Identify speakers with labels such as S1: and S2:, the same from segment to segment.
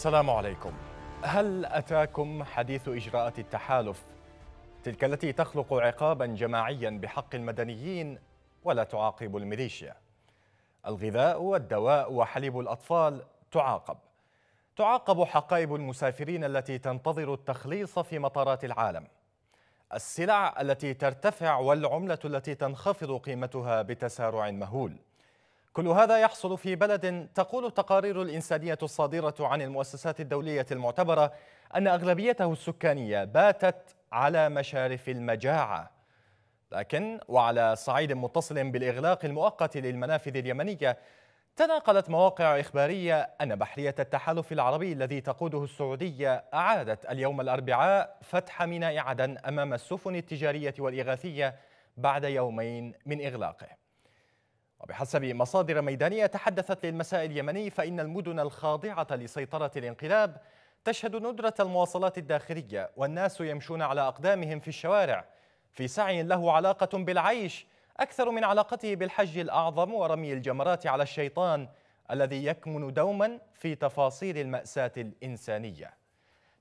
S1: السلام عليكم. هل أتاكم حديث إجراءات التحالف؟ تلك التي تخلق عقابا جماعيا بحق المدنيين ولا تعاقب الميليشيا. الغذاء والدواء وحليب الأطفال تعاقب. تعاقب حقائب المسافرين التي تنتظر التخليص في مطارات العالم. السلع التي ترتفع والعملة التي تنخفض قيمتها بتسارع مهول. كل هذا يحصل في بلد تقول التقارير الإنسانية الصادرة عن المؤسسات الدولية المعتبرة أن أغلبيته السكانية باتت على مشارف المجاعة. لكن وعلى صعيد متصل بالإغلاق المؤقت للمنافذ اليمنية تناقلت مواقع إخبارية أن بحرية التحالف العربي الذي تقوده السعودية أعادت اليوم الأربعاء فتح ميناء عدن أمام السفن التجارية والإغاثية بعد يومين من إغلاقه. وبحسب مصادر ميدانية تحدثت للمساء اليمني فإن المدن الخاضعة لسيطرة الانقلاب تشهد ندرة المواصلات الداخلية والناس يمشون على أقدامهم في الشوارع. في سعي له علاقة بالعيش أكثر من علاقته بالحج الأعظم ورمي الجمرات على الشيطان الذي يكمن دوما في تفاصيل المأساة الإنسانية.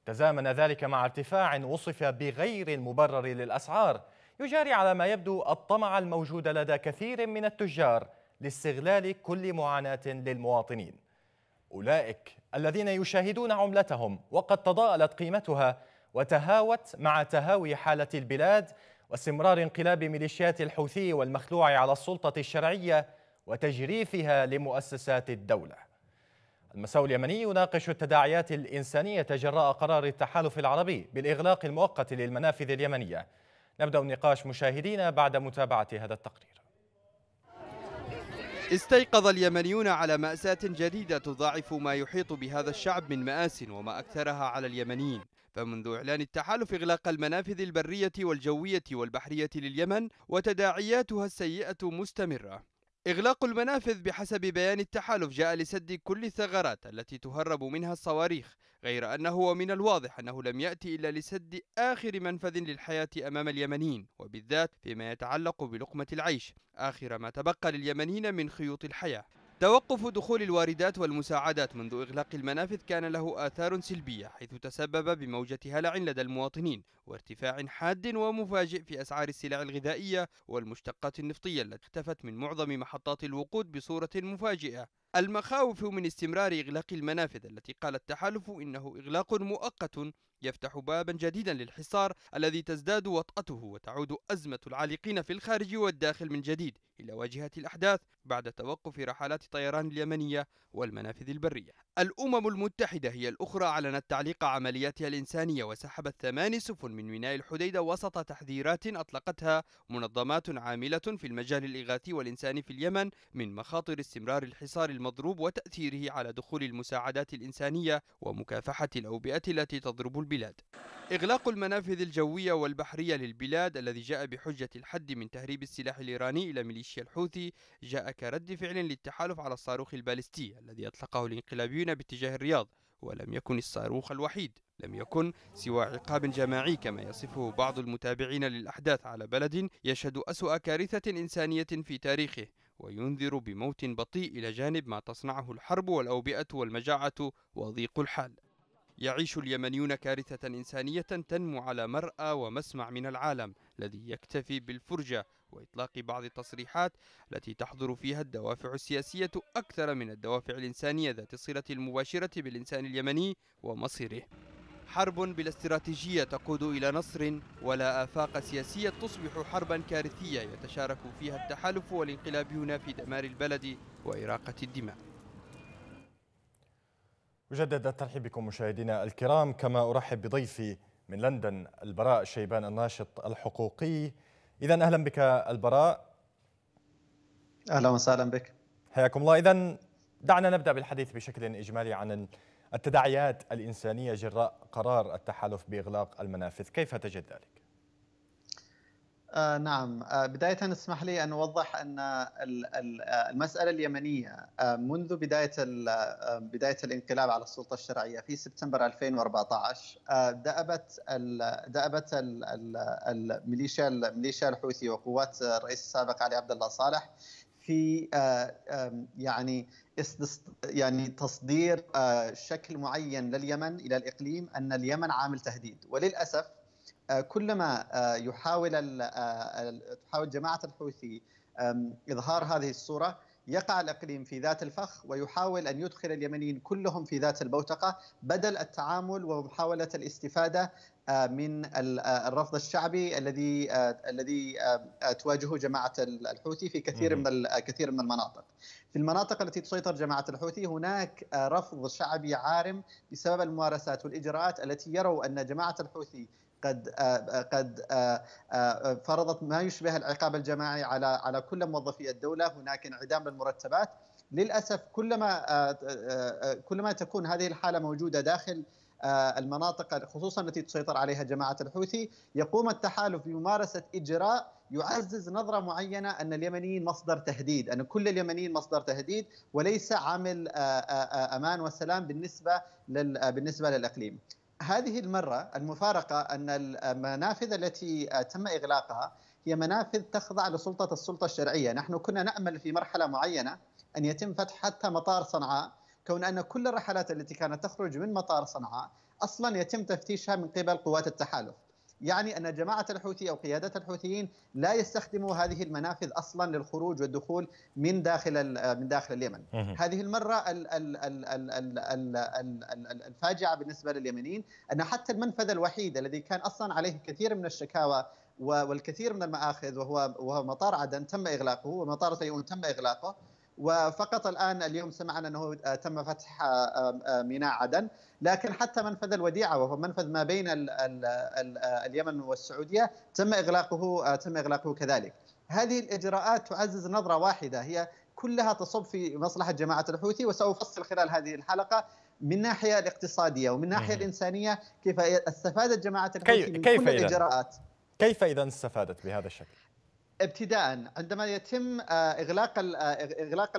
S1: تزامن ذلك مع ارتفاع وصف بغير المبرر للأسعار يجاري على ما يبدو الطمع الموجود لدى كثير من التجار لاستغلال كل معاناة للمواطنين. أولئك الذين يشاهدون عملتهم وقد تضاءلت قيمتها وتهاوت مع تهاوي حالة البلاد واستمرار انقلاب ميليشيات الحوثي والمخلوع على السلطة الشرعية وتجريفها لمؤسسات الدولة. المساء اليمني يناقش التداعيات الإنسانية جراء قرار التحالف العربي بالإغلاق المؤقت للمنافذ اليمنية. نبدأ النقاش مشاهدينا بعد متابعة هذا التقرير.
S2: استيقظ اليمنيون على مأساة جديدة تضاعف ما يحيط بهذا الشعب من مآس وما أكثرها على اليمنيين. فمنذ إعلان التحالف إغلاق المنافذ البرية والجوية والبحرية لليمن وتداعياتها السيئة مستمرة. إغلاق المنافذ بحسب بيان التحالف جاء لسد كل الثغرات التي تهرب منها الصواريخ غير أنه ومن الواضح أنه لم يأتي إلا لسد آخر منفذ للحياة أمام اليمنيين وبالذات فيما يتعلق بلقمة العيش آخر ما تبقى لليمنيين من خيوط الحياة. توقف دخول الواردات والمساعدات منذ إغلاق المنافذ كان له آثار سلبية حيث تسبب بموجة هلع لدى المواطنين وارتفاع حاد ومفاجئ في أسعار السلع الغذائية والمشتقات النفطية التي اختفت من معظم محطات الوقود بصورة مفاجئة. المخاوف من استمرار إغلاق المنافذ التي قال التحالف إنه إغلاق مؤقت يفتح بابا جديدا للحصار الذي تزداد وطأته وتعود أزمة العالقين في الخارج والداخل من جديد إلى واجهة الأحداث بعد توقف رحلات الطيران اليمنية والمنافذ البرية. الأمم المتحدة هي الأخرى أعلنت تعليق عملياتها الإنسانية وسحبت ثمان سفن من ميناء الحديدة وسط تحذيرات أطلقتها منظمات عاملة في المجال الإغاثي والإنساني في اليمن من مخاطر استمرار الحصار المضروب وتأثيره على دخول المساعدات الإنسانية ومكافحة الأوبئة التي تضرب البلاد. إغلاق المنافذ الجوية والبحرية للبلاد الذي جاء بحجة الحد من تهريب السلاح الإيراني إلى ميليشيا الحوثي جاء كرد فعل للتحالف على الصاروخ البالستي الذي أطلقه الانقلابيون باتجاه الرياض ولم يكن الصاروخ الوحيد. لم يكن سوى عقاب جماعي كما يصفه بعض المتابعين للأحداث على بلد يشهد أسوأ كارثة إنسانية في تاريخه وينذر بموت بطيء إلى جانب ما تصنعه الحرب والأوبئة والمجاعة وضيق الحال. يعيش اليمنيون كارثة إنسانية تنمو على مرأى ومسمع من العالم الذي يكتفي بالفرجة وإطلاق بعض التصريحات التي تحضر فيها الدوافع السياسية أكثر من الدوافع الإنسانية ذات الصلة المباشرة بالإنسان اليمني ومصيره. حرب بلا استراتيجية تقود إلى نصر ولا آفاق سياسية تصبح حربا كارثية يتشارك فيها التحالف والانقلابيون في دمار البلد وإراقة الدماء.
S1: أجدد الترحيب بكم مشاهدينا الكرام. كما أرحب بضيفي من لندن البراء شيبان الناشط الحقوقي. إذا أهلا بك البراء.
S3: أهلا وسهلا بك.
S1: حياكم الله. إذا دعنا نبدأ بالحديث بشكل إجمالي عن التداعيات الإنسانية جراء قرار التحالف بإغلاق المنافذ. كيف تجد ذلك؟
S3: آه نعم. آه بداية اسمح لي أن أوضح أن المسألة اليمنية آه منذ بداية بداية الانقلاب على السلطة الشرعية في سبتمبر 2014 دأبت دأبت الميليشيا الميليشيا الحوثي وقوات الرئيس السابق علي عبد الله صالح في يعني يعني تصدير شكل معين لليمن إلى الإقليم أن اليمن عامل تهديد. وللأسف كلما يحاول تحاول جماعة الحوثي إظهار هذه الصورة يقع الإقليم في ذات الفخ ويحاول أن يدخل اليمنيين كلهم في ذات البوتقة بدل التعامل ومحاولة الاستفادة آه، من آه، الرفض الشعبي الذي آه، الذي تواجهه جماعة الحوثي في كثير من كثير من المناطق. في المناطق التي تسيطر جماعة الحوثي هناك رفض شعبي عارم بسبب الممارسات والإجراءات التي يروا أن جماعة الحوثي قد قد فرضت ما يشبه العقاب الجماعي على على كل موظفي الدولة، هناك انعدام للمرتبات، للأسف كلما كلما تكون هذه الحالة موجودة داخل المناطق خصوصا التي تسيطر عليها جماعة الحوثي، يقوم التحالف بممارسة إجراء يعزز نظرة معينة أن اليمنيين مصدر تهديد، أن كل اليمنيين مصدر تهديد وليس عامل أمان وسلام بالنسبة بالنسبة للإقليم. هذه المرة المفارقة أن المنافذ التي تم إغلاقها هي منافذ تخضع لسلطة السلطة الشرعية. نحن كنا نأمل في مرحلة معينة أن يتم فتح حتى مطار صنعاء كون أن كل الرحلات التي كانت تخرج من مطار صنعاء أصلا يتم تفتيشها من قبل قوات التحالف. يعني أن جماعة الحوثي أو قيادة الحوثيين لا يستخدموا هذه المنافذ أصلا للخروج والدخول من داخل من داخل اليمن. هذه المرة الفاجعة بالنسبة لليمنيين أن حتى المنفذ الوحيد الذي كان أصلا عليه كثير من الشكاوى والكثير من المآخذ وهو وهو مطار عدن تم إغلاقه ومطار سيئون تم إغلاقه وفقط الآن اليوم سمعنا أنه تم فتح ميناء عدن لكن حتى منفذ الوديعة وهو منفذ ما بين ال ال ال اليمن والسعودية تم إغلاقه تم إغلاقه كذلك. هذه الإجراءات تعزز نظرة واحدة هي كلها تصب في مصلحة جماعة الحوثي وسأفصل خلال هذه الحلقة من الناحيه الاقتصادية ومن الناحيه الإنسانية كيف استفادت جماعة الحوثي من كيف كل الإجراءات.
S1: كيف اذا استفادت بهذا الشكل؟
S3: ابتداء عندما يتم آه، إغلاق آه، إغلاق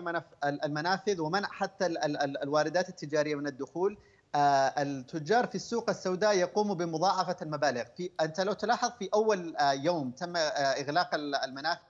S3: المنافذ ومنع حتى الواردات التجارية من الدخول آه، التجار في السوق السوداء يقوموا بمضاعفة المبالغ. في أنت لو تلاحظ في أول يوم تم إغلاق المنافذ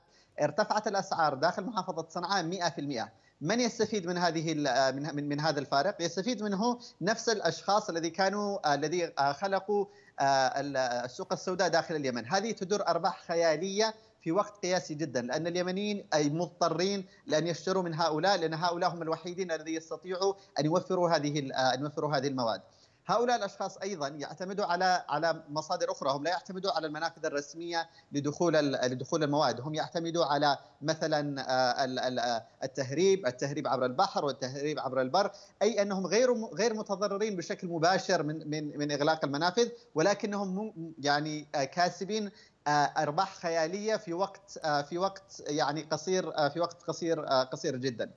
S3: ارتفعت الأسعار داخل محافظة صنعاء 100% من يستفيد من هذه من من, من هذا الفارق؟ يستفيد منه نفس الأشخاص الذي كانوا الذي خلقوا السوق السوداء داخل اليمن، هذه تدر أرباح خيالية في وقت قياسي جدا لأن اليمنيين أي مضطرين لأن يشتروا من هؤلاء لأن هؤلاء هم الوحيدين الذين يستطيعوا أن يوفروا هذه أن يوفروا هذه المواد. هؤلاء الأشخاص أيضا يعتمدوا على على مصادر أخرى هم لا يعتمدوا على المنافذ الرسمية لدخول لدخول المواد هم يعتمدوا على مثلا التهريب التهريب عبر البحر والتهريب عبر البر أي أنهم غير غير متضررين بشكل مباشر من من من إغلاق المنافذ ولكنهم يعني كاسبين آه، أرباح خيالية في وقت آه، في وقت يعني قصير آه، في وقت قصير قصير جدا.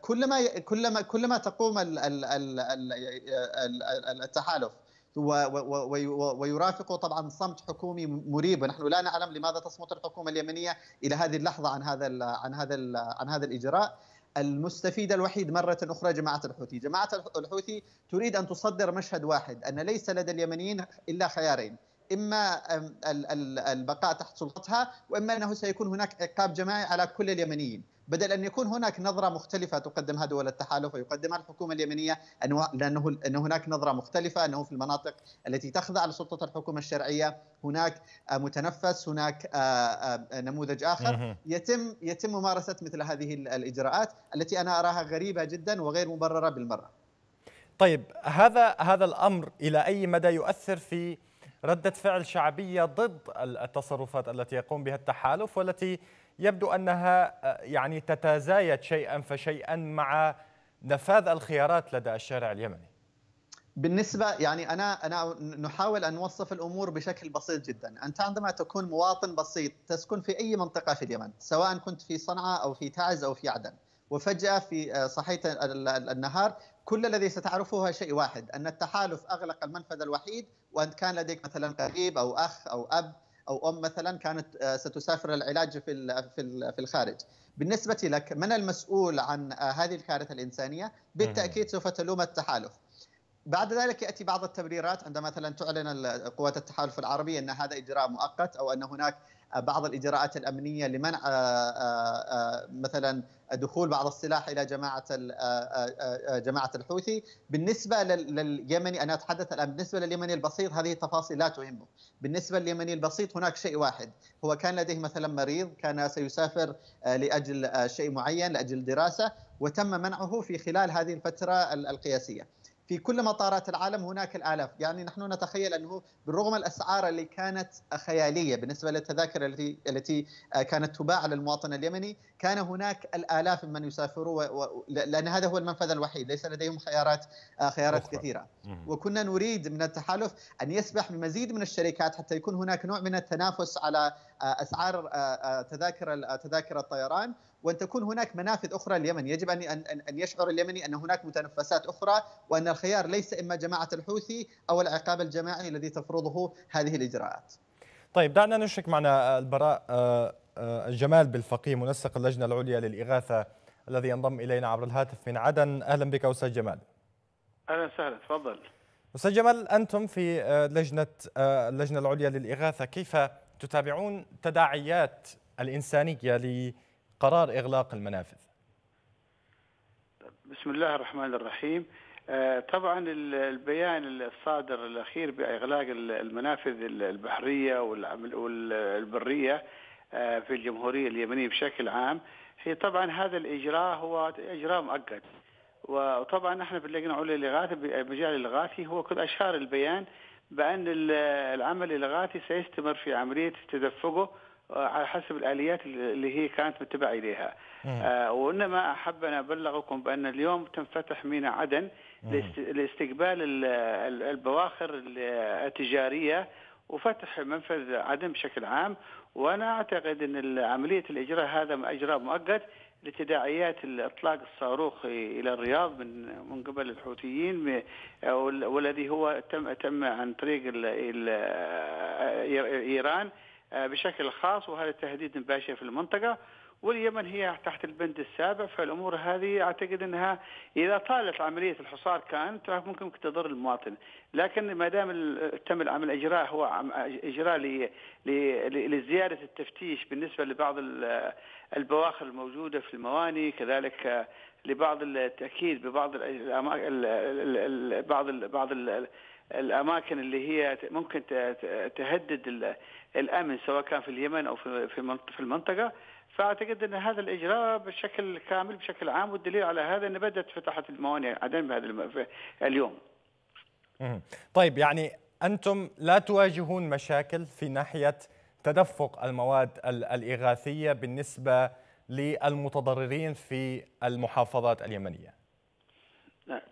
S3: كلما كلما كلما تقوم التحالف ويرافق طبعا صمت حكومي مريب. ونحن لا نعلم لماذا تصمت الحكومة اليمنية إلى هذه اللحظة عن هذا عن هذا عن هذا الإجراء. المستفيد الوحيد مرة أخرى جماعة الحوثي. جماعة الحوثي تريد أن تصدر مشهد واحد أن ليس لدى اليمنيين إلا خيارين. إما البقاء تحت سلطتها وإما أنه سيكون هناك عقاب جماعي على كل اليمنيين. بدل أن يكون هناك نظرة مختلفة تقدمها دول التحالف ويقدمها الحكومة اليمنية أنه لأنه ان هناك نظرة مختلفة أنه في المناطق التي تخضع لسلطة الحكومة الشرعية هناك متنفس هناك نموذج آخر. يتم يتم ممارسة مثل هذه الإجراءات التي أنا أراها غريبة جدا وغير مبررة بالمرة.
S1: طيب هذا هذا الأمر إلى أي مدى يؤثر في ردة فعل شعبية ضد التصرفات التي يقوم بها التحالف والتي يبدو أنها آه، يعني تتزايد شيئا فشيئا مع نفاذ الخيارات لدى الشارع اليمني.
S3: بالنسبة يعني أنا أنا نحاول أن نوصف الأمور بشكل بسيط جدا، أنت عندما تكون مواطن بسيط تسكن في أي منطقة في اليمن، سواء كنت في صنعاء أو في تعز أو في عدن، وفجأة في آه، صحية النهار كل الذي ستعرفه هو شيء واحد أن التحالف أغلق المنفذ الوحيد وأن كان لديك مثلا قريب أو أخ أو أب أو أم مثلا كانت آه، ستسافر العلاج في في الخارج. بالنسبة لك من المسؤول عن آه، هذه الكارثة الإنسانية؟ بالتأكيد سوف تلوم التحالف. بعد ذلك يأتي بعض التبريرات عندما مثلا تعلن قوات التحالف العربي أن هذا إجراء مؤقت أو أن هناك بعض الإجراءات الأمنية لمنع آه، آه، آه، مثلا دخول بعض السلاح إلى جماعة جماعة الحوثي. بالنسبة لليمني أنا أتحدث الآن بالنسبة لليمني البسيط هذه التفاصيل لا تهمه. بالنسبة لليمني البسيط هناك شيء واحد. هو كان لديه مثلا مريض كان سيسافر لأجل شيء معين لأجل دراسة وتم منعه في خلال هذه الفترة القياسية. في كل مطارات العالم هناك الآلاف. يعني نحن نتخيل أنه بالرغم الأسعار اللي كانت خيالية بالنسبة للتذاكر التي التي كانت تباع للمواطن اليمني كان هناك الآلاف ممن يسافروا و... لأن هذا هو المنفذ الوحيد ليس لديهم خيارات خيارات أخرى. كثيرة. وكنا نريد من التحالف أن يسبح بمزيد من الشركات حتى يكون هناك نوع من التنافس على أسعار تذاكر تذاكر الطيران. وأن تكون هناك منافذ أخرى لليمن، يجب ان ان يشعر اليمني أن هناك متنفسات أخرى وأن الخيار ليس إما جماعة الحوثي أو العقاب الجماعي الذي تفرضه هذه الإجراءات.
S1: طيب دعنا نشرك معنا البراء آه، آه، جمال بالفقيه منسق اللجنة العليا للإغاثة الذي ينضم إلينا عبر الهاتف من عدن، أهلا بك أستاذ جمال.
S4: أهلا وسهلا تفضل.
S1: أستاذ جمال أنتم في آه، لجنة اللجنة العليا للإغاثة كيف تتابعون تداعيات الإنسانية قرار إغلاق المنافذ.
S4: بسم الله الرحمن الرحيم. آه، طبعا البيان الصادر الأخير بإغلاق المنافذ البحرية والبرية آه، في الجمهورية اليمنية بشكل عام. هي طبعا هذا الإجراء هو إجراء مؤقت. وطبعا نحن في اللجنة العليا للإغاثة بمجال الإغاثي هو قد أشار البيان بأن العمل الإغاثي سيستمر في عملية تدفقه على حسب الآليات اللي هي كانت متبعة إليها. آه وإنما أحب أن أبلغكم بأن اليوم تنفتح ميناء عدن لاستقبال البواخر التجارية وفتح منفذ عدن بشكل عام. وأنا أعتقد أن عملية الإجراء هذا أجراء مؤقت لتداعيات الإطلاق الصاروخ إلى الرياض من من قبل الحوثيين والذي هو تم تم عن طريق إيران. بشكل خاص وهذا تهديد مباشر في المنطقة. واليمن هي تحت البند السابع فالأمور هذه أعتقد إنها إذا طالت عملية الحصار كانت ممكن تضر المواطن، لكن ما دام تم العمل اجراء هو إجراء لزيادة التفتيش بالنسبة لبعض البواخر الموجودة في المواني، كذلك لبعض التأكيد ببعض بعض بعض الأماكن اللي هي ممكن تهدد الأمن سواء كان في اليمن أو في في المنطقة فأعتقد إن هذا الإجراء بشكل كامل بشكل عام والدليل على هذا إن بدأت فتحت الموانئ عدن بهذا اليوم.
S1: طيب يعني أنتم لا تواجهون مشاكل في ناحية تدفق المواد الإغاثية بالنسبة للمتضررين في المحافظات اليمنية.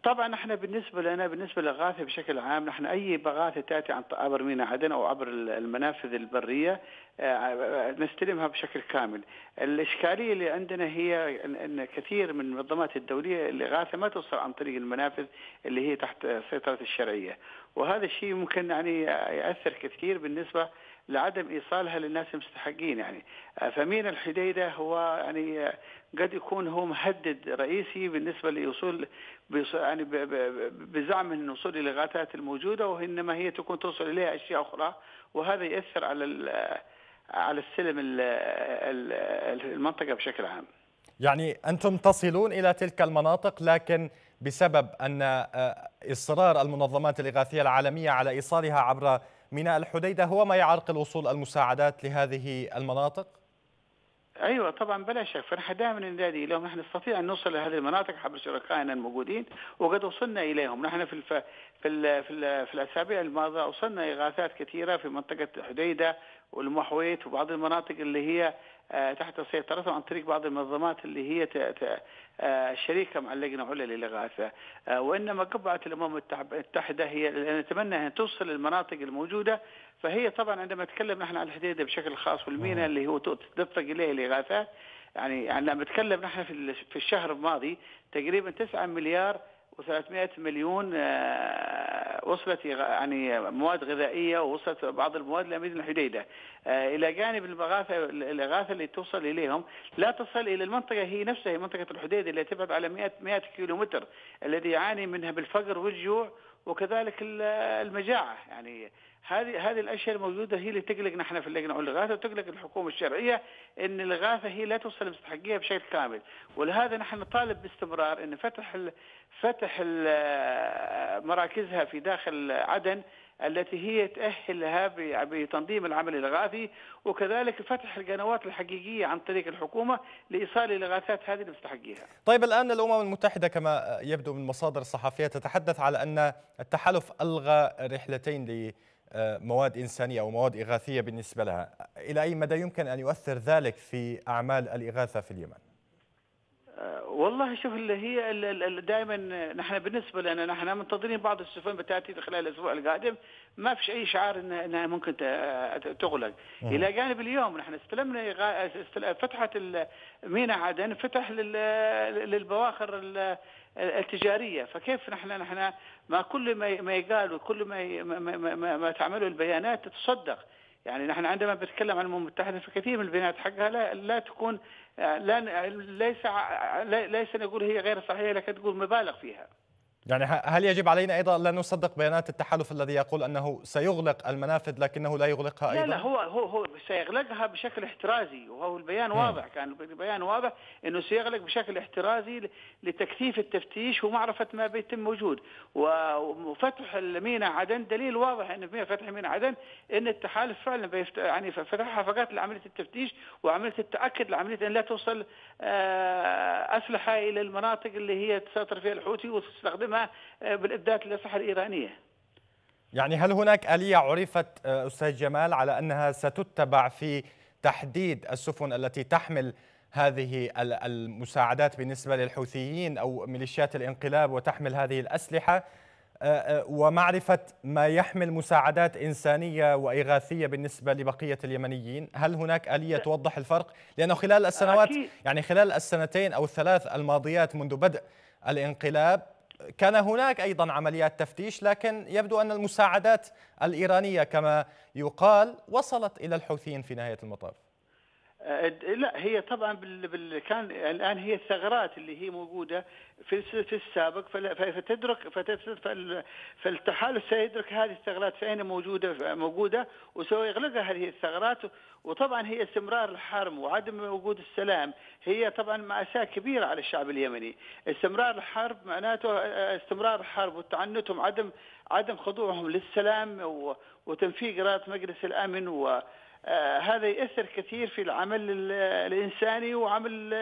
S4: طبعا إحنا بالنسبة لنا بالنسبة للغاثة بشكل عام نحن أي بغاثه تأتي عن عبر ميناء عدن أو عبر المنافذ البرية آه، نستلمها بشكل كامل. الإشكالية اللي عندنا هي ان كثير من المنظمات الدولية الاغاثه ما توصل عن طريق المنافذ اللي هي تحت سيطرة الشرعية، وهذا الشيء ممكن يعني يأثر كثير بالنسبة لعدم إيصالها للناس المستحقين يعني فمين الحديدة هو يعني قد يكون هو مهدد رئيسي بالنسبة لوصول يعني بزعم إن الوصول إلى الغاثات الموجودة وإنما هي تكون توصل إليها أشياء أخرى وهذا ياثر على على السلم المنطقة بشكل عام.
S1: يعني أنتم تصلون إلى تلك المناطق لكن بسبب أن آه، إصرار المنظمات الإغاثية العالمية على إيصالها عبر ميناء الحديدة هو ما يعرقل وصول المساعدات لهذه المناطق؟
S4: أيوه طبعا بلا شك فنحن دائما ننادي إليهم نحن نستطيع أن نوصل لهذه المناطق عبر شركائنا الموجودين وقد وصلنا إليهم نحن في الف... في ال... في, ال... في الأسابيع الماضية وصلنا إغاثات كثيرة في منطقة حديدة والمحويت وبعض المناطق اللي هي تحت سيطرتهم عن طريق بعض المنظمات اللي هي آه، شريكة مع اللجنه العليا للاغاثه آه، وإنما قبعة الأمم المتحده هي نتمنى أن توصل للمناطق الموجودة. فهي طبعا عندما نتكلم نحن عن الحديده بشكل خاص والمينا اللي هو تدفق إليه الاغاثات يعني يعني لما نتكلم نحن في الشهر الماضي تقريبا 9 مليار و300 مليون وصلت يعني مواد غذائية ووصلت بعض المواد لمدينه الحديدة. آه، إلى جانب المغاثه الاغاثه اللي توصل إليهم لا تصل إلى المنطقة هي نفسها هي منطقة الحديدة اللي تبعد على 100 100 كيلو متر الذي يعاني منها بالفقر والجوع وكذلك المجاعة. يعني هذه هذه الأشياء الموجودة هي اللي تقلق نحن في اللجنة والإغاثة وتقلق الحكومة الشرعية إن الإغاثة هي لا توصل لمستحقيها بشكل كامل. ولهذا نحن نطالب باستمرار إن فتح فتح مراكزها في داخل عدن التي هي تأهلها بتنظيم العمل الإغاثي وكذلك فتح القنوات الحقيقية عن طريق الحكومة لإيصال الإغاثات هذه لمستحقيها
S1: طيب الآن الأمم المتحدة كما يبدو من مصادر الصحفية تتحدث على أن التحالف ألغى رحلتين لمواد إنسانية أو مواد إغاثية بالنسبة لها إلى أي مدى يمكن أن يؤثر ذلك في أعمال الإغاثة في اليمن؟
S4: والله شوف اللي هي دائما نحن بالنسبة لنا نحن منتظرين بعض السفن بتأتي خلال الأسبوع القادم. ما فيش أي شعار انها ممكن تغلق. إلى جانب اليوم نحن استلمنا فتحت ميناء عدن فتح للبواخر التجارية. فكيف نحن نحن ما كل ما يقال وكل ما ما, ما, ما تعمله البيانات تتصدق. يعني نحن عندما بنتكلم عن الأمم المتحدة في كثير من البيانات حقها لا, لا تكون لا ليس ليس نقول هي غير صحيحة لكن تقول مبالغ فيها.
S1: يعني هل يجب علينا أيضا لا نصدق بيانات التحالف الذي يقول أنه سيغلق المنافذ لكنه لا يغلقها أيضا؟
S4: لا لا هو هو هو سيغلقها بشكل احترازي وهو البيان م. واضح كان البيان واضح إنه سيغلق بشكل احترازي لتكثيف التفتيش ومعرفة ما بيتم موجود وفتح الميناء عدن دليل واضح ان فتح ميناء عدن إن التحالف فعلا بيفت... يعني فتحها فقط لعملية التفتيش وعملية التأكد لعملية أن لا توصل آه، أسلحة إلى المناطق اللي هي تسيطر فيها الحوثي وتستخدم ما آه، بالابدات للأسلحة الإيرانية.
S1: يعني هل هناك آلية عرفت آه، أستاذ جمال على أنها ستتبع في تحديد السفن التي تحمل هذه المساعدات بالنسبة للحوثيين أو ميليشيات الانقلاب وتحمل هذه الأسلحة آه، ومعرفة ما يحمل مساعدات إنسانية وإغاثية بالنسبة لبقية اليمنيين، هل هناك آلية توضح الفرق؟ لأنه خلال السنوات يعني خلال السنتين أو الثلاث الماضيات منذ بدء الانقلاب كان هناك أيضا عمليات تفتيش لكن يبدو أن المساعدات الإيرانية كما يقال وصلت إلى الحوثيين في نهاية المطاف.
S4: لا هي طبعا بال... كان الآن هي الثغرات اللي هي موجودة في في السابق فتدرك فالتحالف سيدرك هذه الثغرات فين موجودة؟ موجودة وسيغلقها هذه الثغرات وطبعا هي استمرار الحرب وعدم وجود السلام. هي طبعا مأساة كبيرة على الشعب اليمني. استمرار الحرب معناته استمرار الحرب وتعنتهم عدم عدم خضوعهم للسلام وتنفيذ قرارات مجلس الأمن و آه، هذا يأثر كثير في العمل الإنساني وعمل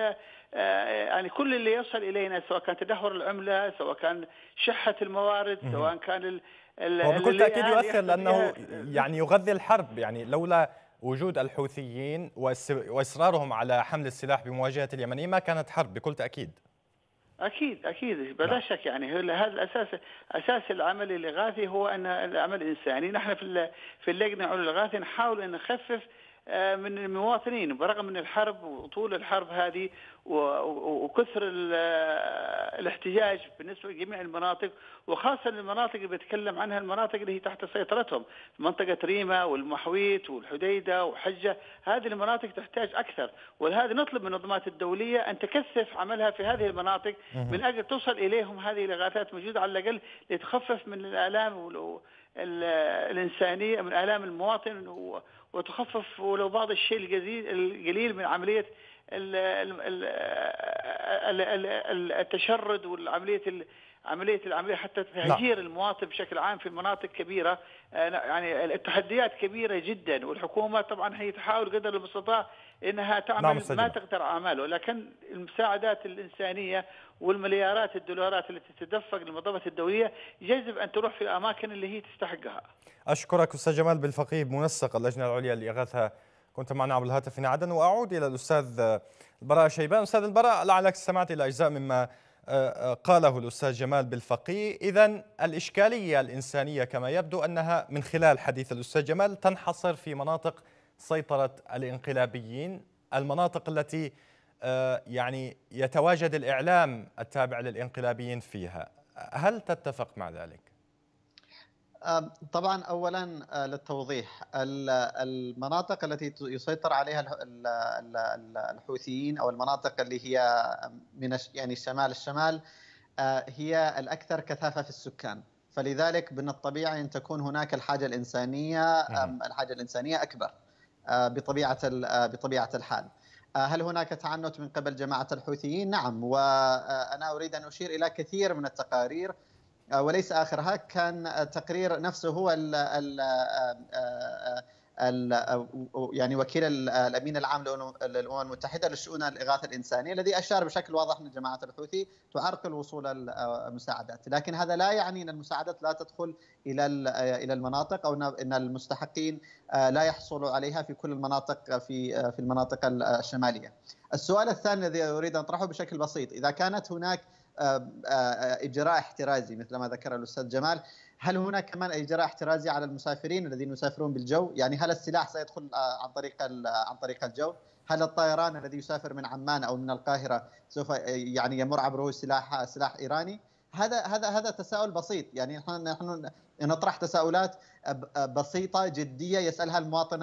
S4: آه، يعني كل اللي يصل إلينا سواء كان تدهور العملة سواء كان شحة الموارد سواء كان
S1: وبكل تأكيد يؤثر لأنه يعني يغذي الحرب. يعني لولا وجود الحوثيين وإصرارهم على حمل السلاح بمواجهة اليمنيين ما كانت حرب بكل تأكيد.
S4: أكيد أكيد بلا نعم. شك يعني هذا الأساس أساس العمل الاغاثي هو أن العمل الإنساني نحن في في اللجنة الاغاثي نحاول أن نخفف من المواطنين برغم من الحرب وطول الحرب هذه وكثر الاحتجاج بالنسبة لجميع المناطق وخاصة المناطق اللي بيتكلم عنها المناطق اللي هي تحت سيطرتهم منطقة ريما والمحويت والحديدة وحجة هذه المناطق تحتاج أكثر. ولهذا نطلب من النظمات الدولية أن تكثف عملها في هذه المناطق من أجل توصل إليهم هذه الإغاثات موجودة على الأقل لتخفف من الآلام الإنسانية من آلام المواطن وتخفف ولو بعض الشيء القليل من عملية التشرد والعملية عملية العملية حتى تهجير المواطن بشكل عام في مناطق كبيرة. آه، يعني التحديات كبيرة جدا والحكومة طبعا هي تحاول قدر المستطاع إنها تعمل نعم ما تقدر أعماله لكن المساعدات الإنسانية والمليارات الدولارات التي تدفق للمنظمه الدولية يجب أن تروح في الاماكن اللي هي تستحقها.
S1: أشكرك أستاذ جمال بالفقيه منسق اللجنة العليا لإغاثة. كنت معنا عبر الهاتف من عدن وأعود إلى الأستاذ البراء شيبان. أستاذ البراء لعلك استمعت إلى أجزاء مما آه، آه، قاله الأستاذ جمال بالفقيه إذا الإشكالية الإنسانية كما يبدو أنها من خلال حديث الأستاذ جمال تنحصر في مناطق سيطرة الإنقلابيين المناطق التي يعني يتواجد الإعلام التابع للإنقلابيين فيها هل تتفق مع ذلك؟
S3: طبعا اولا آه، للتوضيح المناطق التي يسيطر عليها الحوثيين أو المناطق اللي هي من يعني شمال الشمال آه، هي الأكثر كثافة في السكان فلذلك من الطبيعي أن تكون هناك الحاجة الإنسانية الحاجة الإنسانية أكبر بطبيعة بطبيعة الحال. هل هناك تعنت من قبل جماعة الحوثيين؟ نعم وأنا أريد أن أشير إلى كثير من التقارير وليس آخرها كان تقرير نفسه هو يعني وكيل الأمين العام للأمم المتحدة للشؤون الإغاثة الإنسانية الذي أشار بشكل واضح ان جماعة الحوثي تعرقل وصول المساعدات، لكن هذا لا يعني أن المساعدات لا تدخل إلى إلى المناطق أو إن المستحقين لا يحصلوا عليها في كل المناطق في في المناطق الشمالية. السؤال الثاني الذي أريد أن أطرحه بشكل بسيط، إذا كانت هناك إجراء احترازي مثل ما ذكر الأستاذ جمال هل هناك كمان إجراء احترازي على المسافرين الذين يسافرون بالجو؟ يعني هل السلاح سيدخل عن طريق عن طريق الجو؟ هل الطيران الذي يسافر من عمان أو من القاهرة سوف يعني يمر عبره سلاح سلاح إيراني؟ هذا هذا هذا تساؤل بسيط يعني نحن نحن نطرح تساؤلات بسيطة جدية يسألها المواطن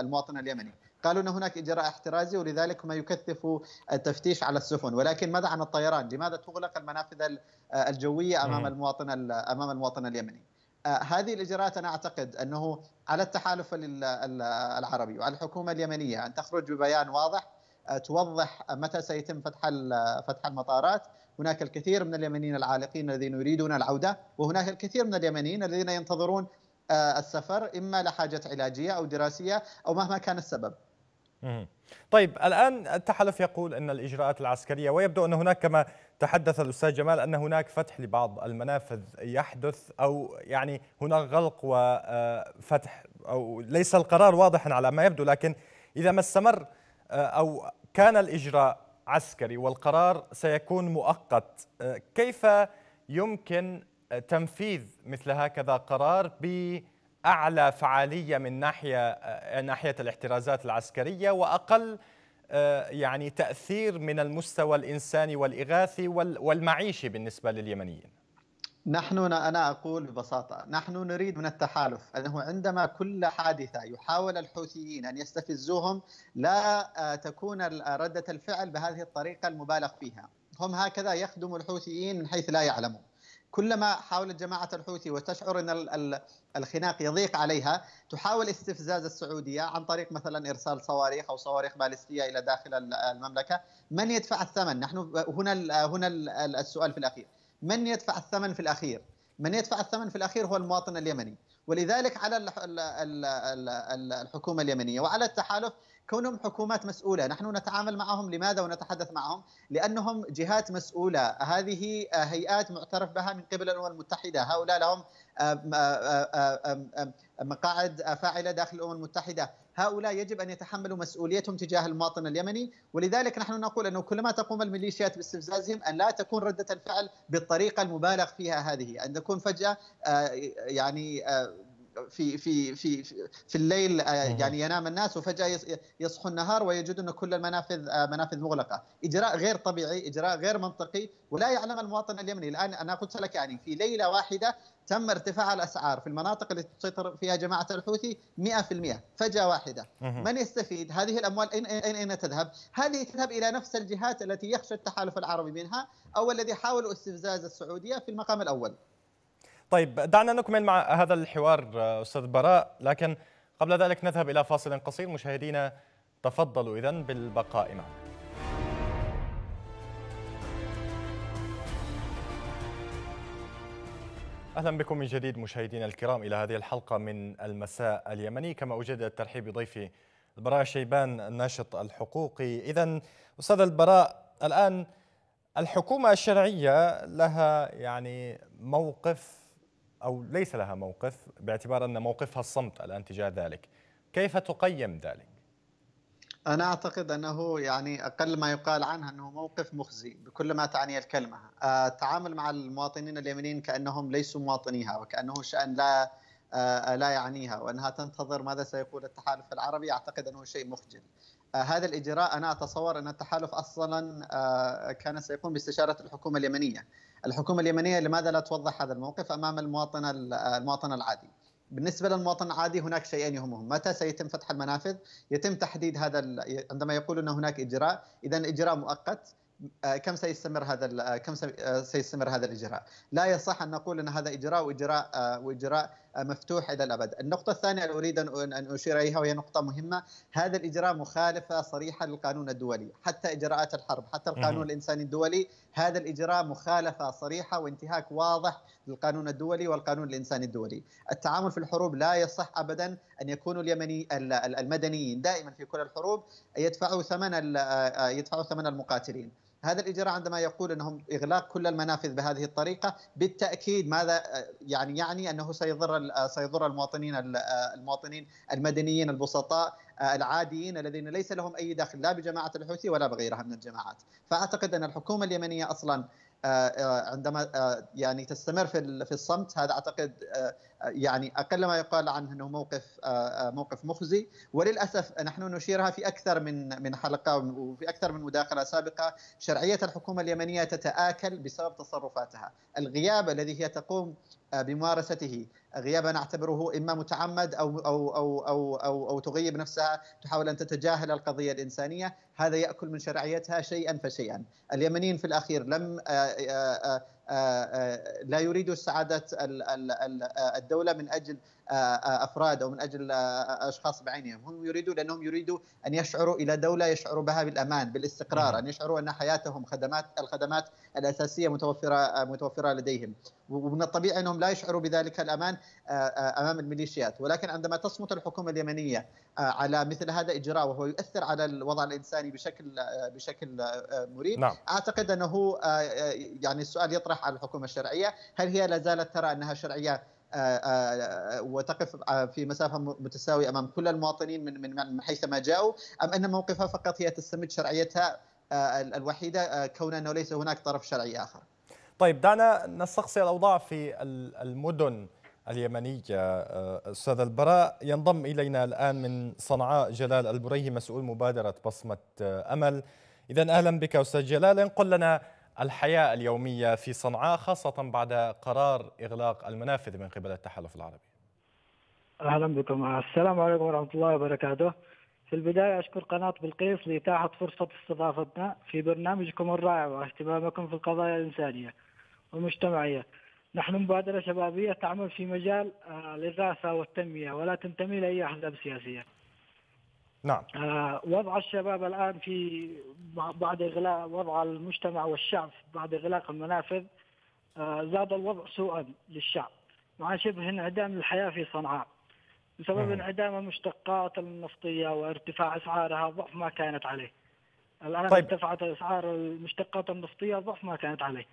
S3: المواطن اليمني. قالوا إن هناك إجراء احترازي ولذلك هم يكثفوا التفتيش على السفن. ولكن ماذا عن الطيران؟ لماذا تغلق المنافذ الجوية أمام المواطن أمام المواطن اليمني؟ هذه الإجراءات أنا أعتقد أنه على التحالف العربي وعلى الحكومة اليمنية أن تخرج ببيان واضح توضح متى سيتم فتح فتح المطارات. هناك الكثير من اليمنيين العالقين الذين يريدون العودة وهناك الكثير من اليمنيين الذين ينتظرون السفر إما لحاجة علاجية أو دراسية أو مهما كان السبب.
S1: طيب الآن التحالف يقول أن الإجراءات العسكرية ويبدو أن هناك كما تحدث الأستاذ جمال أن هناك فتح لبعض المنافذ يحدث أو يعني هناك غلق وفتح أو ليس القرار واضحا على ما يبدو لكن إذا ما استمر أو كان الإجراء عسكري والقرار سيكون مؤقت كيف يمكن تنفيذ مثل هكذا قرار ب أعلى فعالية من ناحية ناحية الاحترازات العسكرية وأقل يعني تأثير من المستوى الإنساني والإغاثي والمعيشي بالنسبة لليمنيين.
S3: نحن أنا أقول ببساطة نحن نريد من التحالف أنه عندما كل حادثة يحاول الحوثيين أن يستفزوهم لا تكون ردة الفعل بهذه الطريقة المبالغ فيها. هم هكذا يخدموا الحوثيين من حيث لا يعلمون. كلما حاولت جماعة الحوثي وتشعر أن الخناق يضيق عليها تحاول استفزاز السعودية عن طريق مثلا إرسال صواريخ أو صواريخ باليستية إلى داخل المملكة. من يدفع الثمن؟ نحن هنا هنا السؤال في الأخير. من يدفع الثمن في الأخير؟ من يدفع الثمن في الأخير هو المواطن اليمني. ولذلك على الحكومة اليمنية وعلى التحالف كونهم حكومات مسؤولة، نحن نتعامل معهم لماذا ونتحدث معهم؟ لأنهم جهات مسؤولة، هذه هيئات معترف بها من قبل الأمم المتحدة، هؤلاء لهم مقاعد فاعلة داخل الأمم المتحدة، هؤلاء يجب أن يتحملوا مسؤوليتهم تجاه المواطن اليمني، ولذلك نحن نقول أنه كلما تقوم الميليشيات باستفزازهم أن لا تكون ردة الفعل بالطريقة المبالغ فيها هذه، أن تكون فجأة يعني في في في في الليل يعني ينام الناس وفجأة يصحوا النهار ويجدون كل المنافذ منافذ مغلقة، إجراء غير طبيعي، إجراء غير منطقي ولا يعلم المواطن اليمني، الآن أنا قلت لك يعني في ليلة واحدة تم ارتفاع الأسعار في المناطق التي تسيطر فيها جماعة الحوثي 100% فجأة واحدة، من يستفيد؟ هذه الأموال اين اين اين تذهب؟ هذه تذهب إلى نفس الجهات التي يخشى التحالف العربي منها أو الذي حاولوا استفزاز السعودية في المقام الأول.
S1: طيب دعنا نكمل مع هذا الحوار أستاذ براء. لكن قبل ذلك نذهب إلى فاصل قصير. مشاهدينا تفضلوا اذا بالبقاء معنا. أهلا بكم من جديد مشاهدينا الكرام إلى هذه الحلقة من المساء اليمني. كما اجدد الترحيب بضيفي البراء شيبان الناشط الحقوقي اذا أستاذ البراء الآن الحكومة الشرعية لها يعني موقف أو ليس لها موقف باعتبار أن موقفها الصمت الآن تجاه ذلك. كيف تقيم ذلك؟
S3: أنا أعتقد أنه يعني أقل ما يقال عنها أنه موقف مخزي بكل ما تعني الكلمة. التعامل مع المواطنين اليمنيين كأنهم ليسوا مواطنيها وكأنه شأن لا لا يعنيها وأنها تنتظر ماذا سيقول التحالف العربي أعتقد أنه شيء مخجل. هذا الإجراء أنا أتصور أن التحالف أصلا كان سيقوم باستشارة الحكومة اليمنية. الحكومة اليمنية لماذا لا توضح هذا الموقف أمام المواطن المواطن العادي؟ بالنسبة للمواطن العادي هناك شيئين يهمهم. متى سيتم فتح المنافذ؟ يتم تحديد هذا عندما يقولون هناك إجراء. إذا إجراء مؤقت. كم سيستمر هذا كم سيستمر هذا الإجراء؟ لا يصح أن نقول إن هذا إجراء وإجراء وإجراء مفتوح إلى الأبد. النقطة الثانية اللي أريد أن أشير إليها وهي نقطة مهمة هذا الإجراء مخالفة صريحة للقانون الدولي حتى إجراءات الحرب حتى القانون الإنساني الدولي هذا الإجراء مخالفة صريحة وانتهاك واضح للقانون الدولي والقانون الإنساني الدولي. التعامل في الحروب لا يصح ابدا أن يكونوا اليمني المدنيين دائما في كل الحروب يدفعوا ثمن يدفعوا ثمن المقاتلين. هذا الإجراء عندما يقول أنهم إغلاق كل المنافذ بهذه الطريقة بالتأكيد ماذا يعني يعني أنه سيضر سيضر المواطنين المواطنين المدنيين البسطاء العاديين الذين ليس لهم أي دخل لا بجماعة الحوثي ولا بغيرها من الجماعات. فأعتقد أن الحكومة اليمنية أصلا عندما يعني تستمر في في الصمت هذا أعتقد يعني أقل ما يقال عنه إنه موقف موقف مخزي. وللأسف نحن نشيرها في أكثر من من حلقة وفي أكثر من مداخلة سابقة. شرعية الحكومة اليمنية تتآكل بسبب تصرفاتها. الغياب الذي هي تقوم بممارسته. غيابا نعتبره إما متعمد أو أو أو أو أو, أو تغيب نفسها تحاول أن تتجاهل القضية الإنسانية. هذا يأكل من شرعيتها شيئا فشيئا. اليمنيين في الأخير لم لا يريدوا سعاده الدولة من أجل أفراد أو من أجل أشخاص بعينهم هم يريدوا لأنهم يريدوا أن يشعروا إلى دولة يشعروا بها بالأمان بالاستقرار أن يشعروا أن حياتهم خدمات الخدمات الأساسية متوفرة متوفرة لديهم. ومن الطبيعي أنهم لا يشعروا بذلك الأمان أمام الميليشيات. ولكن عندما تصمت الحكومة اليمنية على مثل هذا إجراء وهو يؤثر على الوضع الإنساني بشكل بشكل مريب نعم. أعتقد أنه يعني السؤال يطرح على الحكومة الشرعية هل هي لا زالت ترى أنها شرعية وتقف في مسافة متساوية أمام كل المواطنين من من حيث ما جاءوا أم أن موقفها فقط هي تستمد شرعيتها الوحيدة كون أنه ليس هناك طرف شرعي آخر.
S1: طيب دعنا نستقصي الأوضاع في المدن اليمنية أستاذ البراء ينضم إلينا الآن من صنعاء جلال البريهي مسؤول مبادرة بصمة أمل. اذا أهلا بك أستاذ جلال انقل لنا الحياة اليومية في صنعاء خاصة بعد قرار إغلاق المنافذ من قبل التحالف العربي.
S5: أهلا بكم. السلام عليكم ورحمة الله وبركاته. في البداية أشكر قناة بلقيس لإتاحة فرصة استضافتنا في برنامجكم الرائع واهتمامكم في القضايا الإنسانية والمجتمعية. نحن مبادرة شبابية تعمل في مجال الإغاثة والتنمية ولا تنتمي لأي أحزاب سياسية.
S1: نعم.
S5: آه وضع الشباب الآن في بعد إغلاق وضع المجتمع والشعب بعد إغلاق المنافذ آه زاد الوضع سوءا للشعب. مع شبه انعدام الحياة في صنعاء. بسبب انعدام المشتقات النفطية وارتفاع أسعارها ضعف ما كانت عليه. الآن طيب. ارتفعت أسعار المشتقات النفطية ضعف ما كانت عليه.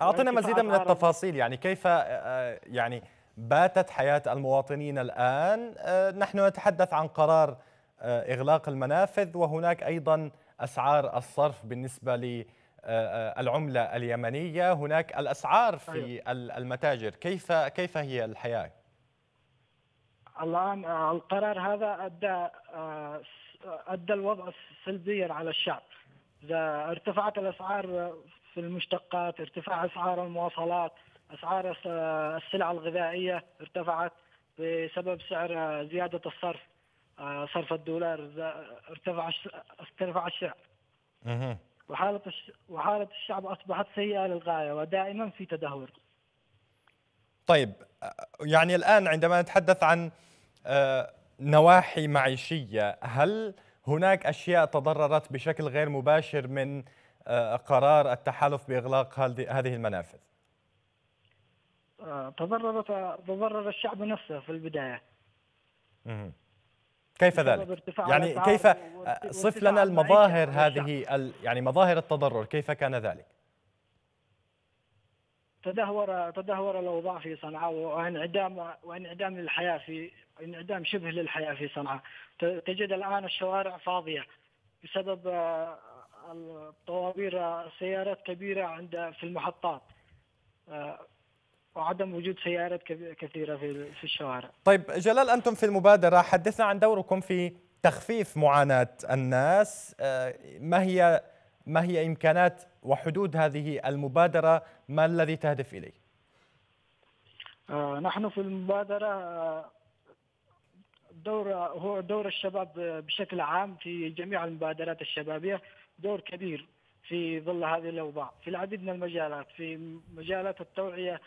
S1: أعطنا مزيدا من التفاصيل يعني كيف يعني باتت حياة المواطنين الآن. نحن نتحدث عن قرار إغلاق المنافذ وهناك أيضا أسعار الصرف بالنسبة للعملة اليمنية. هناك الأسعار في المتاجر. كيف كيف هي الحياة؟
S5: الآن القرار هذا أدى أدى الوضع سلبيا على الشعب. إذا ارتفعت الأسعار في المشتقات ارتفاع أسعار المواصلات أسعار السلع الغذائية ارتفعت بسبب سعر زيادة الصرف. صرف الدولار ارتفع ارتفع السعر وحالة وحالة الشعب أصبحت سيئة للغاية ودائما في تدهور.
S1: طيب يعني الآن عندما نتحدث عن نواحي معيشية هل هناك أشياء تضررت بشكل غير مباشر من قرار التحالف بإغلاق هذه المنافذ؟
S5: تضرر تضرر الشعب نفسه في البداية.
S1: كيف ذلك؟ يعني كيف صف لنا المظاهر هذه يعني مظاهر التضرر كيف كان ذلك؟
S5: تدهور تدهور الأوضاع في صنعاء وانعدام وانعدام للحياه في انعدام شبه للحياة في صنعاء تجد الآن الشوارع فاضية بسبب طوابير سيارات كبيرة عند في المحطات وعدم وجود سيارات كثيرة في في الشوارع.
S1: طيب جلال أنتم في المبادرة حدثنا عن دوركم في تخفيف معاناة الناس ما هي ما هي إمكانات وحدود هذه المبادرة ما الذي تهدف إليه؟
S5: نحن في المبادرة دور هو دور الشباب بشكل عام في جميع المبادرات الشبابية دور كبير في ظل هذه الأوضاع في العديد من المجالات في مجالات التوعية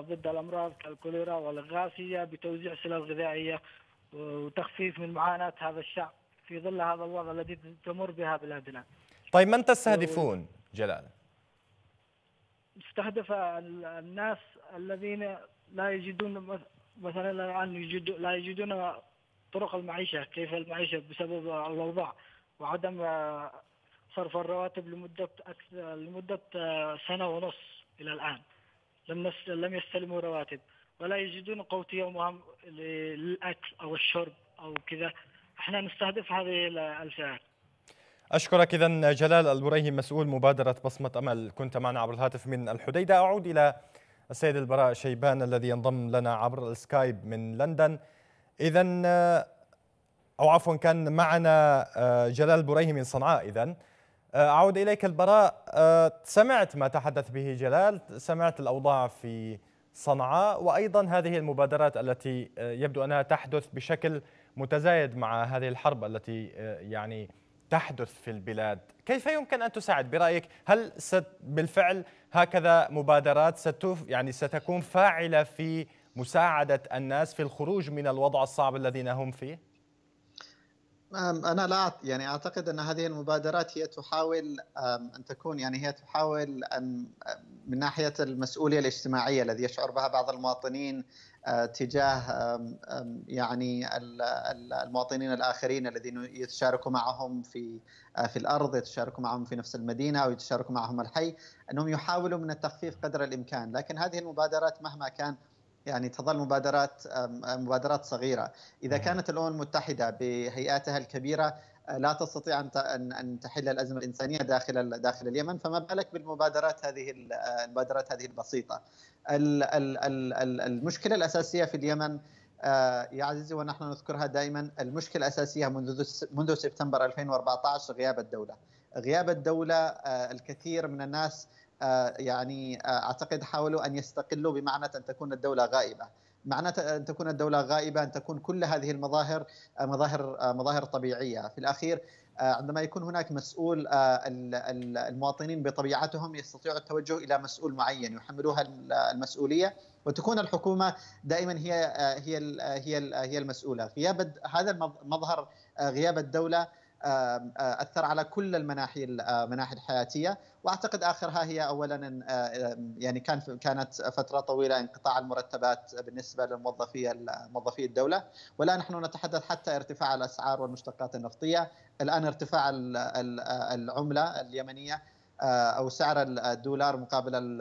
S5: ضد الأمراض كالكوليرا والغاسية بتوزيع سلال غذائيه وتخفيف من معاناة هذا الشعب في ظل هذا الوضع الذي تمر بها بلادنا.
S1: طيب من تستهدفون جلال؟
S5: مستهدف الناس الذين لا يجدون مثلا الان لا يجدون طرق المعيشة كيف المعيشة بسبب الاوضاع وعدم صرف الرواتب لمدة لمدة سنة ونص إلى الآن لم لم يستلموا رواتب ولا يجدون قوت يومهم للأكل أو الشرب أو كذا. إحنا نستهدف هذه الفئات
S1: أشكرك إذا جلال البريهي مسؤول مبادرة بصمة أمل. كنت معنا عبر الهاتف من الحديدة. أعود إلى السيد البراء شيبان الذي ينضم لنا عبر السكايب من لندن. إذا أو عفوا كان معنا آه، جلال البريهي من صنعاء. إذا أعود إليك البراء. آه، سمعت ما تحدث به جلال سمعت الأوضاع في صنعاء وأيضا هذه المبادرات التي يبدو أنها تحدث بشكل متزايد مع هذه الحرب التي يعني تحدث في البلاد. كيف يمكن أن تساعد؟ برأيك هل بالفعل هكذا مبادرات ستف يعني ستكون فاعلة في مساعدة الناس في الخروج من الوضع الصعب الذين هم فيه؟
S3: أنا لا يعني أعتقد أن هذه المبادرات هي تحاول أن تكون يعني هي تحاول أن من ناحية المسؤولية الاجتماعية الذي يشعر بها بعض المواطنين تجاه يعني المواطنين الآخرين الذين يتشاركوا معهم في في الأرض يتشاركوا معهم في نفس المدينة أو يتشاركوا معهم الحي أنهم يحاولوا من التخفيف قدر الإمكان. لكن هذه المبادرات مهما كان يعني تظل مبادرات مبادرات صغيرة إذا كانت الأمم المتحدة بهيئاتها الكبيرة لا تستطيع أن أن تحل الأزمة الإنسانية داخل داخل اليمن فما بالك بالمبادرات هذه المبادرات هذه البسيطة. المشكلة الأساسية في اليمن آه، يا عزيزي ونحن نذكرها دائما المشكلة الأساسية منذ منذ سبتمبر 2014 غياب الدولة. غياب الدولة آه، الكثير من الناس آه، يعني أعتقد حاولوا أن يستقلوا بمعنى أن تكون الدولة غائبة. معناته أن تكون الدولة غائبة أن تكون كل هذه المظاهر آه، مظاهر آه، مظاهر طبيعية في الأخير آه، عندما يكون هناك مسؤول المواطنين بطبيعتهم يستطيعوا التوجه إلى مسؤول معين يحملوها المسؤولية وتكون الحكومة دائما هي هي هي هي المسؤولة غياب هذا المظهر غياب الدولة أثر على كل المناحي المناحي الحياتية. وأعتقد آخرها هي اولا يعني كان كانت فترة طويلة انقطاع المرتبات بالنسبة للموظفي موظفي الدولة. والآن نحن نتحدث حتى ارتفاع الأسعار والمشتقات النفطية. الآن ارتفاع العملة اليمنية أو سعر الدولار مقابل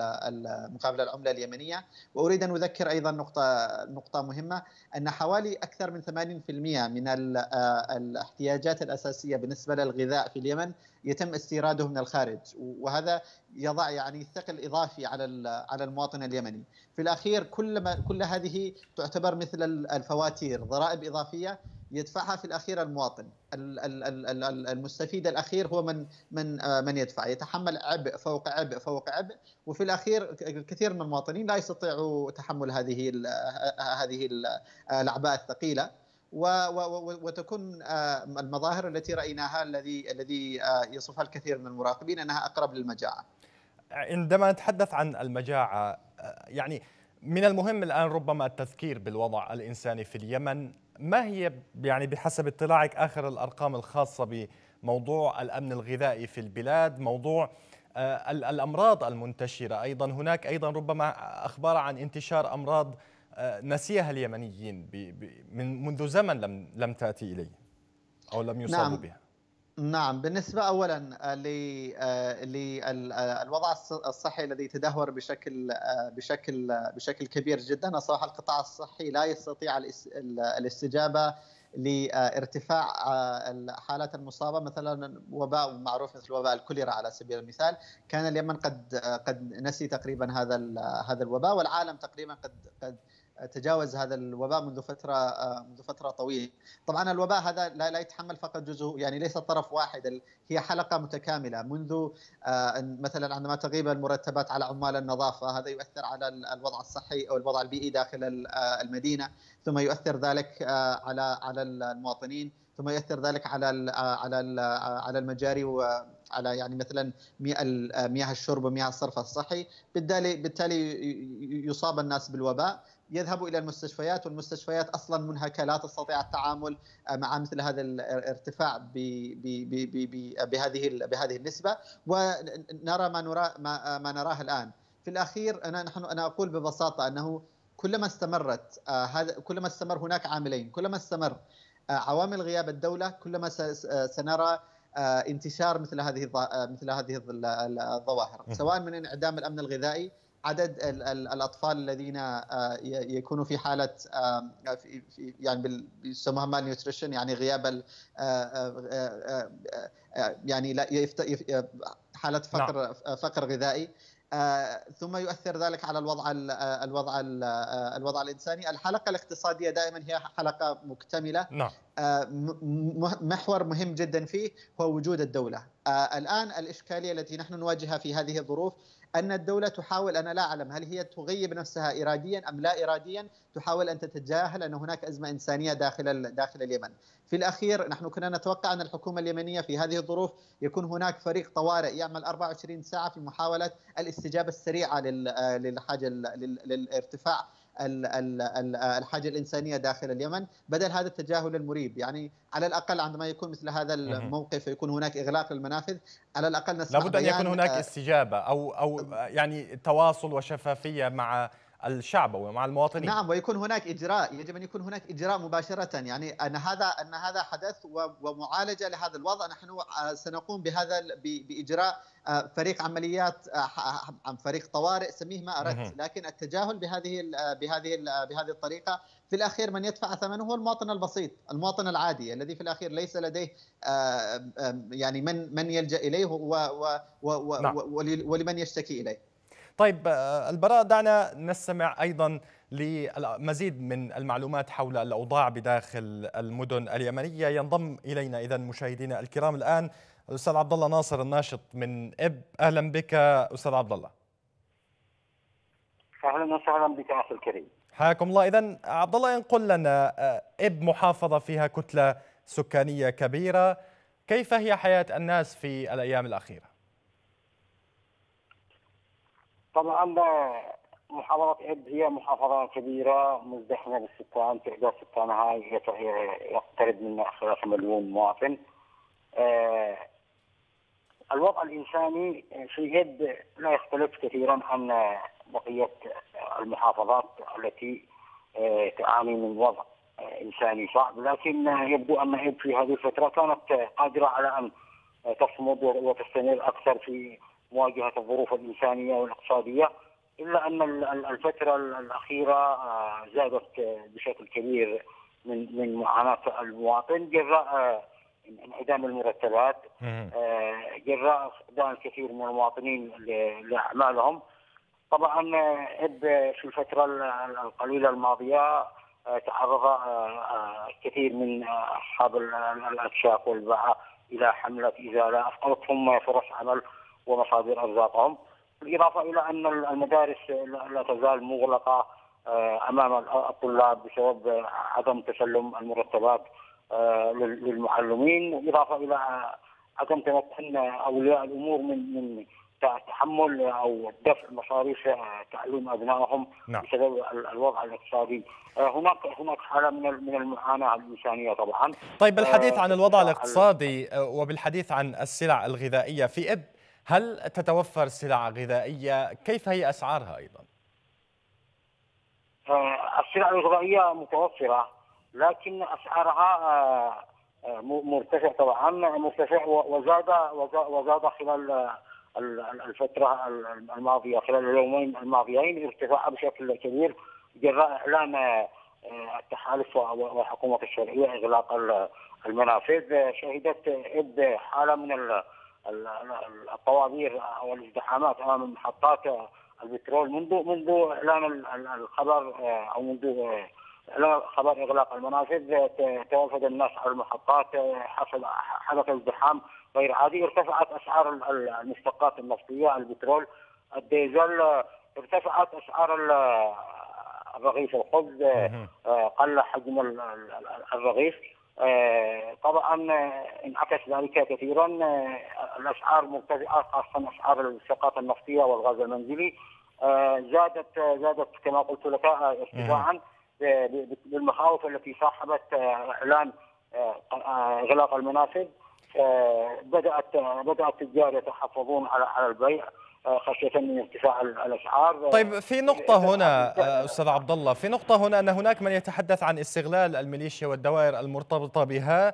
S3: مقابل العملة اليمنية. وأريد أن أذكر أيضا نقطة نقطة مهمة أن حوالي أكثر من 80% من آه، الاحتياجات الأساسية بالنسبة للغذاء في اليمن يتم استيراده من الخارج. وهذا يضع يعني ثقل إضافي على على المواطن اليمني. في الأخير كل ما كل هذه تعتبر مثل الفواتير ضرائب إضافية يدفعها في الأخير المواطن. المستفيد الأخير هو من من آه، من يدفع. يتحمل عبء فوق عبء فوق عبء. وفي الأخير الكثير من المواطنين لا يستطيعوا تحمل هذه هذه الأعباء الثقيلة. وتكون آه، المظاهر التي رأيناها الذي الذي آه، يصفها الكثير من المراقبين أنها أقرب للمجاعة.
S1: عندما نتحدث عن المجاعة يعني من المهم الآن ربما التذكير بالوضع الإنساني في اليمن. ما هي يعني بحسب اطلاعك آخر الأرقام الخاصة بموضوع الأمن الغذائي في البلاد موضوع آه، الأمراض المنتشرة أيضا هناك أيضا ربما أخبار عن انتشار أمراض آه، نسيها اليمنيين من منذ زمن لم لم تأتي إليه أو لم يصابوا نعم. بها
S3: نعم بالنسبة أولا للوضع آه، الصحي الذي تدهور بشكل بشكل بشكل كبير جدا. أصبح القطاع الصحي لا يستطيع الاستجابة لارتفاع آه، حالات المصابة مثلا وباء معروف مثل وباء الكوليرا على سبيل المثال. كان اليمن قد قد نسي تقريبا هذا هذا الوباء والعالم تقريبا قد قد تجاوز هذا الوباء منذ فترة آه، منذ فترة طويلة. طبعا الوباء هذا لا, يتحمل فقط جزء يعني ليس طرف واحد هي حلقة متكاملة منذ آه، مثلا عندما تغيب المرتبات على عمال النظافة هذا يؤثر على الوضع الصحي أو الوضع البيئي داخل آه، المدينة. ثم يؤثر ذلك على على المواطنين. ثم يؤثر ذلك على على على المجاري على يعني مثلا مياه الشرب ومياه الصرف الصحي. بالتالي بالتالي يصاب الناس بالوباء. يذهبوا إلى المستشفيات والمستشفيات أصلا منهكة لا تستطيع التعامل مع مثل هذا الارتفاع بهذه بهذه النسبة. ونرى ما نرى ما, ما نراه الآن. في الأخير أنا نحن أنا أقول ببساطة أنه كلما استمرت آه، هذا كلما استمر هناك عاملين. كلما استمر آه، عوامل غياب الدولة كلما سنرى آه، انتشار مثل هذه مثل هذه الظواهر. سواء من انعدام الأمن الغذائي عدد الأطفال الذين يكونوا في حالة في يعني يسموها مال نيوتريشن يعني غياب يعني لا حالة فقر نعم. فقر غذائي آه، ثم يؤثر ذلك على الوضع آه، الوضع آه، الوضع الإنساني، الحلقة الاقتصادية دائما هي حلقة مكتملة نعم. محور مهم جدا فيه هو وجود الدولة. الآن الإشكالية التي نحن نواجهها في هذه الظروف أن الدولة تحاول أنا لا أعلم هل هي تغيب نفسها اراديا أم لا اراديا تحاول أن تتجاهل أن هناك أزمة إنسانية داخل داخل اليمن. في الأخير نحن كنا نتوقع أن الحكومة اليمنية في هذه الظروف يكون هناك فريق طوارئ يعمل 24 ساعة في محاولة الاستجابة السريعة للحاجة للارتفاع الحاجة الإنسانية داخل اليمن بدل هذا التجاهل المريب. يعني على الأقل عندما يكون مثل هذا الموقف يكون هناك إغلاق للمنافذ على الأقل
S1: نسمع لابد أن يكون هناك آه، استجابة أو أو يعني تواصل وشفافية مع الشعب ومع المواطنين.
S3: نعم ويكون هناك إجراء يجب أن يكون هناك إجراء مباشرة. يعني أن هذا أن هذا حدث ومعالجة لهذا الوضع. نحن آه، سنقوم بهذا بإجراء آه، فريق عمليات آه، فريق طوارئ سميه ما أردت. لكن التجاهل بهذه بهذه بهذه الطريقة في الأخير من يدفع ثمنه هو المواطن البسيط المواطن العادي الذي في الأخير ليس لديه يعني من من يلجأ إليه نعم. ولمن يشتكي إليه.
S1: طيب آه، البراء دعنا نستمع أيضا لمزيد من المعلومات حول الأوضاع بداخل المدن اليمنية. ينضم إلينا إذا مشاهدينا الكرام الآن الأستاذ عبد الله ناصر الناشط من إب. أهلا بك أستاذ عبد الله.
S6: أهلا وسهلا بك أخي الكريم.
S1: حياكم الله. إذا عبد الله ينقل لنا آه، إب محافظة فيها كتلة سكانية كبيرة. كيف هي حياة الناس في الأيام الأخيرة؟
S6: طبعا محافظة إب هي محافظة كبيرة مزدحمة بالسكان تعداد سكانها يقترب من 3 مليون مواطن. آه الوضع الإنساني في إب لا يختلف كثيرا عن بقية المحافظات التي آه تعاني من وضع إنساني صعب. لكن يبدو أن إب في هذه الفترة كانت قادرة على أن تصمد وتستمر أكثر في مواجهه الظروف الإنسانية والاقتصادية إلا أن الفترة الأخيرة آه، زادت بشكل كبير من من معاناة المواطن جراء آه، انعدام المرتبات آه، جراء فقدان الكثير من المواطنين لأعمالهم. طبعا إب في الفترة القليلة الماضية تعرض كثير من أصحاب الأكشاف والباعة إلى حمله إزالة أفقدتهم فرص عمل ومصادر أرزاقهم. بالإضافة إلى أن المدارس لا تزال مغلقة آه، أمام الطلاب بسبب عدم تسلم المرتبات آه، للمعلمين. بالإضافة إلى عدم تمكن أولياء الأمور من من تحمل أو دفع مصاريف تعليم أبنائهم نعم. بسبب الوضع الاقتصادي. هناك هناك حالة من من المعاناة الإنسانية طبعا.
S1: طيب بالحديث عن الوضع الاقتصادي وبالحديث عن السلع الغذائية في إب هل تتوفر سلع غذائية؟ كيف هي أسعارها أيضا؟
S6: آه، السلع الغذائية متوفرة لكن أسعارها آه، آه، مرتفع طبعا. مرتفع وزاد وزاد خلال الفترة الماضية خلال اليومين الماضيين ارتفاع بشكل كبير جراء إعلان التحالف والحكومة الشرعية إغلاق المنافذ. شهدت إب حالة من الطوابير أو الازدحامات أمام محطات البترول منذ منذ إعلان الخبر أو منذ إعلان خبر إغلاق المنافذ توافد الناس على المحطات حصل حدث ازدحام غير عادي ارتفعت أسعار المشتقات النفطية البترول الديزل ارتفعت أسعار الرغيف الخبز قل حجم الرغيف. طبعا انعكس ذلك كثيرا الاسعار مرتفعه خاصة اسعار الشقات النفطيه والغاز المنزلي زادت زادت كما قلت لك ارتفاعا بالمخاوف التي صاحبت إعلان إغلاق المنافذ بدأت بدا التجار يتحفظون على على البيع. خشيه من ارتفاع الأسعار.
S1: طيب في نقطة هنا أستاذ عبد الله في نقطة هنا أن هناك من يتحدث عن استغلال الميليشيا والدوائر المرتبطة بها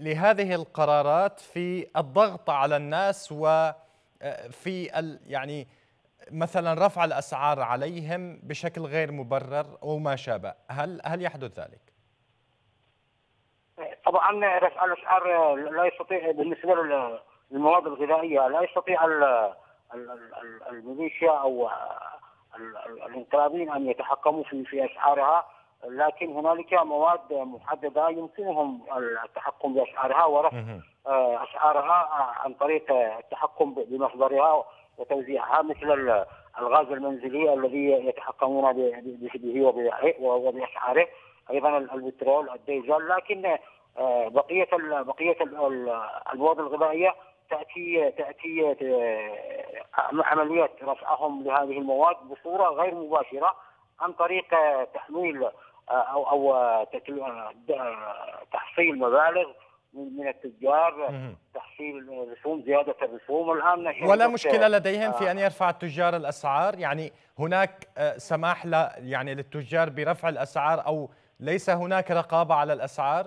S1: لهذه القرارات في الضغط على الناس وفي يعني مثلا رفع الأسعار عليهم بشكل غير مبرر أو ما شابه. هل هل يحدث ذلك؟
S6: طبعا رفع الأسعار لا يستطيع بالنسبة للمواد الغذائية لا يستطيع الميليشيا أو الانقلابيين أن يتحكموا في في اسعارها لكن هنالك مواد محددة يمكنهم التحكم باسعارها ورفع اسعارها عن طريق التحكم بمصدرها وتوزيعها مثل الغاز المنزلي الذي يتحكمون به وباسعاره أيضا البترول الديزل لكن آه، بقية بقية المواد الغذائية تأتي تأتي آه، عمليه رفعهم لهذه المواد بصورة غير مباشرة عن طريق تحميل آه، أو أو تحصيل مبالغ من التجار تحصيل رسوم زيادة الرسوم.
S1: الآن ولا مشكلة لديهم في أن يرفع التجار الأسعار؟ يعني هناك سماح يعني للتجار برفع الأسعار أو ليس هناك رقابة على الأسعار؟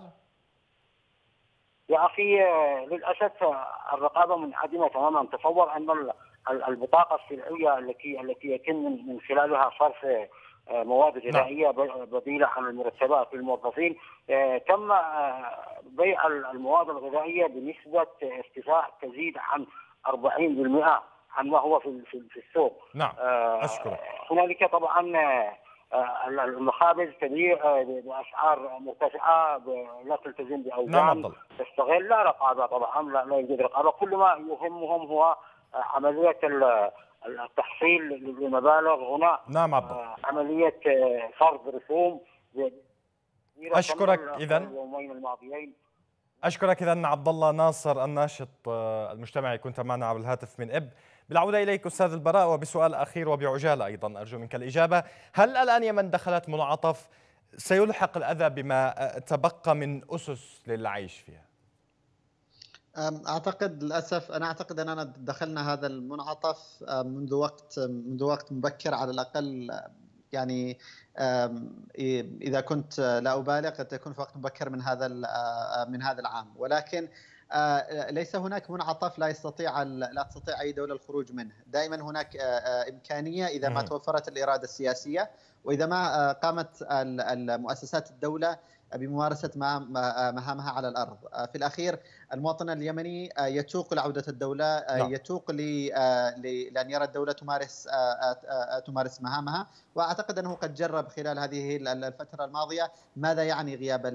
S6: يا أخي للأسف الرقابة منعدمة تماما. تصور أن البطاقة السلعية التي التي يتم من خلالها صرف آه، مواد نعم. غذائية بديلة عن المرتبات للموظفين آه، تم آه، بيع المواد الغذائية بنسبة ارتفاع تزيد عن 40% عن ما هو في في السوق.
S1: نعم. أشكرك.
S6: هنالك طبعا المخابز تبيع آه، بأسعار مرتفعة لا تلتزم بأوزان نعم تستغل لا رقابة طبعا لا, لا يوجد رقابة. كل ما يهمهم هو آه، عمليه التحصيل للمبالغ. هنا
S1: نعم عبد
S6: عملية فرض رسوم.
S1: أشكرك اذا اليومين الماضيين. أشكرك اذا عبد الله ناصر الناشط المجتمعي. كنت معنا عبر الهاتف من إب. بالعودة إليك أستاذ البراء وبسؤال أخير وبعجالة أيضا أرجو منك الإجابة. هل الآن يمن دخلت منعطف سيلحق الأذى بما تبقى من أسس للعيش فيها؟
S3: أعتقد للأسف أنا أعتقد اننا دخلنا هذا المنعطف منذ وقت منذ وقت مبكر على الأقل. يعني إذا كنت لا أبالغ قد تكون في وقت مبكر من هذا من هذا العام. ولكن آه، ليس هناك منعطف لا يستطيع لا تستطيع أي دولة الخروج منه، دائما هناك آه، آه، إمكانية إذا ما توفرت الإرادة السياسية. وإذا ما قامت المؤسسات الدولة بممارسة مهامها على الأرض. في الأخير المواطن اليمني يتوق لعودة الدولة، نعم. يتوق لأن يرى الدولة تمارس تمارس مهامها، وأعتقد أنه قد جرب خلال هذه الفترة الماضية ماذا يعني غياب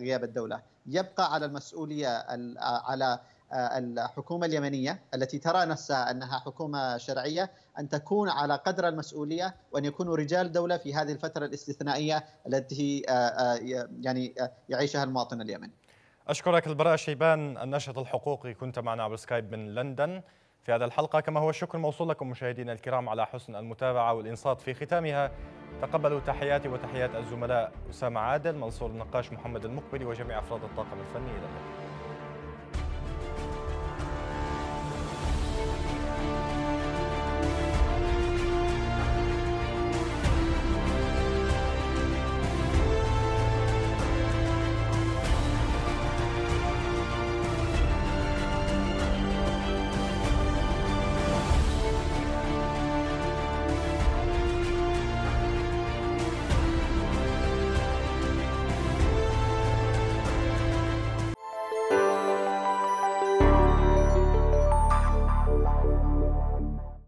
S3: غياب الدولة. يبقى على المسؤولية على الحكومة اليمنية التي ترى نفسها أنها حكومة شرعية أن تكون على قدر المسؤولية وأن يكونوا رجال دولة في هذه الفترة الاستثنائية التي يعني يعيشها المواطن اليمني.
S1: أشكرك البراء شيبان الناشط الحقوقي كنت معنا عبر سكايب من لندن. في هذه الحلقة كما هو الشكر موصول لكم مشاهدينا الكرام على حسن المتابعة والإنصات في ختامها. تقبلوا تحياتي وتحيات الزملاء أسامة عادل منصور النقاش محمد المقبلي وجميع أفراد الطاقم الفني إلى اللقاء.